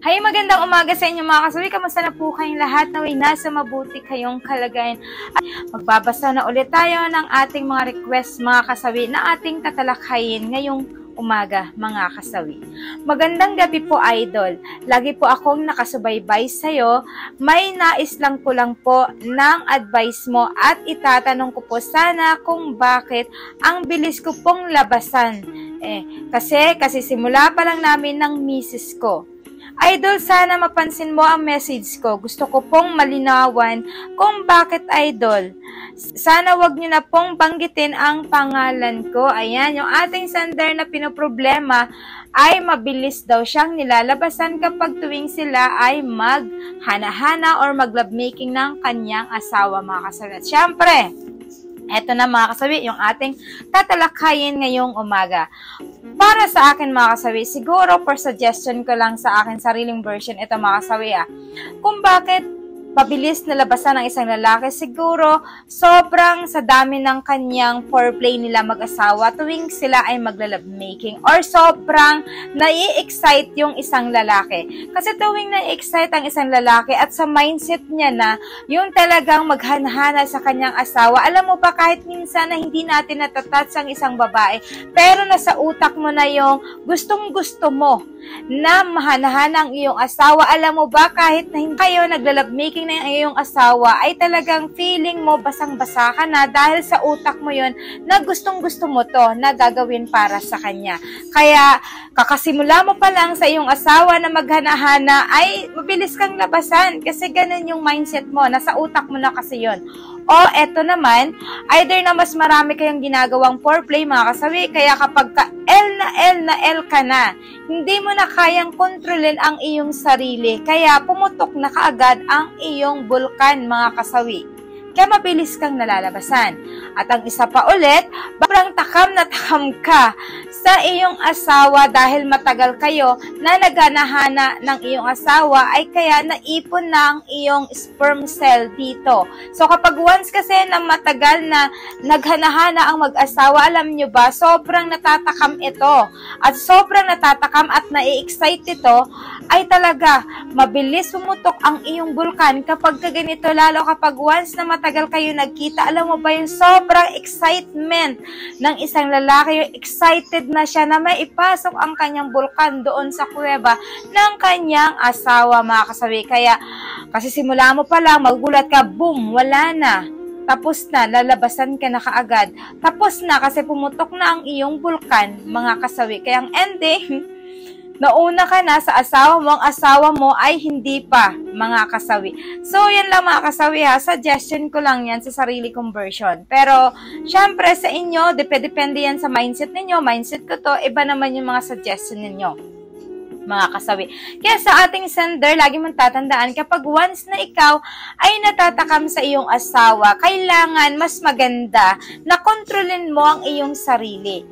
Hay magandang umaga sa inyo mga kasawi. Kamusta na po kayong lahat? Naway nasa mabuti kayong kalagayan. At magbabasa na ulit tayo ng ating mga request mga kasawi na ating tatalakayin ngayong umaga mga kasawi. Magandang gabi po idol. Lagi po akong nakasubaybay sa'yo. May nais lang ko lang po ng advice mo at itatanong ko po sana kung bakit ang bilis ko pong labasan. Eh, kasi, kasi simula pa lang namin ng misis ko. Idol, sana mapansin mo ang message ko. Gusto ko pong malinawan kung bakit idol. Sana wag niyo na pong banggitin ang pangalan ko. Ayan, yung ating sender na pinoproblema ay mabilis daw siyang nilalabasan kapag tuwing sila ay maghana-hana or mag-lovemaking ng kanyang asawa mga kasalat. Siyempre, eto na mga kasawi, yung ating tatalakayin ngayong umaga. Para sa akin mga kasawi, siguro for suggestion ko lang sa akin sariling version, ito mga kasawi ah, kung bakit pabilis na labasan ng isang lalaki, siguro sobrang sa dami ng kanyang foreplay nila mag-asawa tuwing sila ay maglalove making or sobrang nai-excite yung isang lalaki. Kasi tuwing nai-excite ang isang lalaki at sa mindset niya na yung talagang maghanhana sa kanyang asawa, alam mo ba kahit minsan na hindi natin natatats ang isang babae, pero nasa utak mo na yung gustong gusto mo na mahanahana ang iyong asawa, alam mo ba kahit na hindi kayo naglalove making pagdating ng iyong asawa ay talagang feeling mo basang-basa ka na dahil sa utak mo yon na gustong-gusto mo to na gagawin para sa kanya. Kaya kakasimula mo pa lang sa iyong asawa na maghanahana ay mabilis kang labasan kasi ganun yung mindset mo. Nasa utak mo na kasi yon o eto naman, either na mas marami kayong ginagawang foreplay mga kasawi, kaya kapag ka L na L na L ka na, hindi mo na kayang kontrolin ang iyong sarili, kaya pumutok na kaagad ang iyong bulkan mga kasawi kaya mabilis kang nalalabasan. At ang isa pa ulit, sobrang takam na takam ka sa iyong asawa dahil matagal kayo na naghanahana ng iyong asawa ay kaya naipon na ang iyong sperm cell dito. So kapag once kasi na matagal na naghanahana ang mag-asawa, alam nyo ba, sobrang natatakam ito. At sobrang natatakam at nai-excite ito ay talaga mabilis pumutok ang iyong bulkan kapag ganito lalo kapag once na matagal kayo nagkita, alam mo ba yung sobrang excitement ng isang lalaki, excited na siya na may ipasok ang kanyang bulkan doon sa kuweba ng kanyang asawa, mga kasabi. Kaya, kasi simula mo pa lang, magugulat ka, boom, wala na tapos na, lalabasan ka na kaagad. Tapos na kasi pumutok na ang iyong bulkan, mga kasawi. Kaya ang ending, nauna ka na sa asawa mo, ang asawa mo ay hindi pa mga kasawi. So, yan lang mga kasawi ha. Suggestion ko lang yan sa sarili kong version. Pero, syempre sa inyo, depende yan sa mindset ninyo. Mindset ko to, iba naman yung mga suggestion ninyo mga kasawi. Kaya sa ating sender, lagi mong tatandaan, kapag once na ikaw ay natatakam sa iyong asawa, kailangan mas maganda na kontrolin mo ang iyong sarili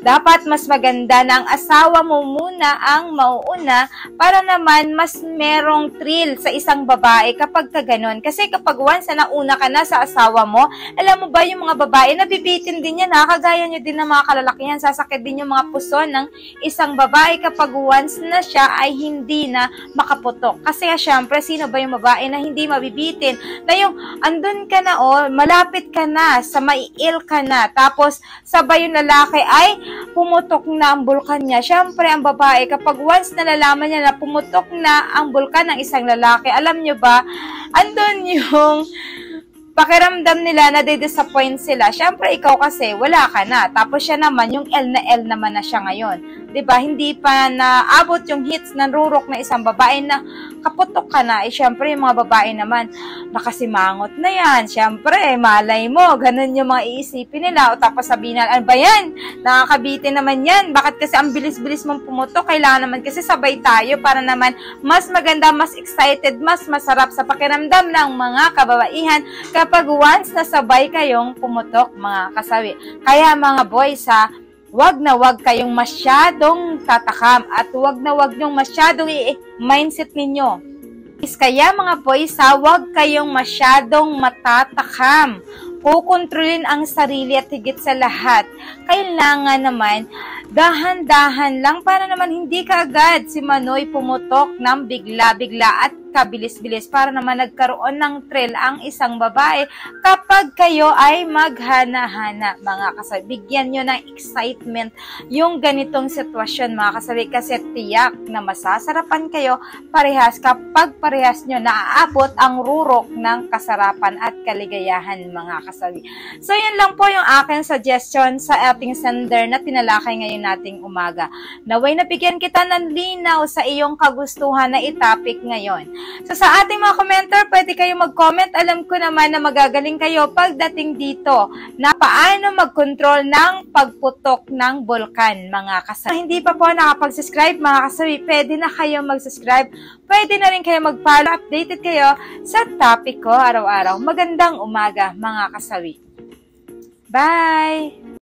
dapat mas maganda na ang asawa mo muna ang mauuna para naman mas merong thrill sa isang babae kapag ka ganun. Kasi kapag once na nauna ka na sa asawa mo, alam mo ba yung mga babae, nabibitin din yan, nakakagaya nyo din ng mga kalalakihan, sasakit din yung mga puso ng isang babae kapag once na siya ay hindi na makaputok. Kasi syempre, sino ba yung babae na hindi mabibitin? Na yung andun ka na oh, malapit ka na, sa maiil ka na, tapos sabay yung lalaki ay pumutok na ang bulkan niya. Siyempre, ang babae, kapag once nalalaman niya na pumutok na ang bulkan ng isang lalaki, alam niyo ba, andun yung pakiramdam nila na disappoint sila. Siyempre, ikaw kasi, wala ka na. Tapos siya naman, yung L na L naman na siya ngayon. 'Di ba? Hindi pa naabot yung hits ng rurok na isang babae na kaputok ka na. Eh syempre yung mga babae naman nakasimangot na 'yan. Syempre, malay mo, ganun yung mga iisipin nila o tapos sabihin na, ano ba 'yan? Nakakabitin naman 'yan. Bakit kasi ang bilis-bilis mong pumutok? Kailangan naman kasi sabay tayo para naman mas maganda, mas excited, mas masarap sa pakiramdam ng mga kababaihan kapag once na sabay kayong pumutok mga kasawi. Kaya mga boys ha, wag na wag kayong masyadong tatakam at wag na wag nyong masyadong i-mindset ninyo. Is kaya mga boys ha, wag kayong masyadong matatakam. kukontrolin ang sarili at higit sa lahat, kailangan naman dahan-dahan lang para naman hindi ka agad si Manoy pumutok ng bigla-bigla at kabilis-bilis para naman nagkaroon ng thrill ang isang babae kapag kayo ay maghana-hana mga kasabi. Bigyan nyo ng excitement yung ganitong sitwasyon mga kasabi kasi tiyak na masasarapan kayo parehas kapag parehas nyo naaabot ang rurok ng kasarapan at kaligayahan mga kasabi. So yun lang po yung aking suggestion sa ating sender na tinalakay ngayon nating umaga. Naway nabigyan kita ng linaw sa iyong kagustuhan na itapik ngayon. So sa ating mga commenter, pwede kayo mag-comment. Alam ko naman na magagaling kayo pagdating dito na paano mag-control ng pagputok ng bulkan, mga kasabi. Hindi pa po nakapag-subscribe, mga kasabi, pwede na kayo mag-subscribe. Pwede na rin kayo mag-follow, updated kayo sa topic ko araw-araw. Magandang umaga, mga kasawi. Bye!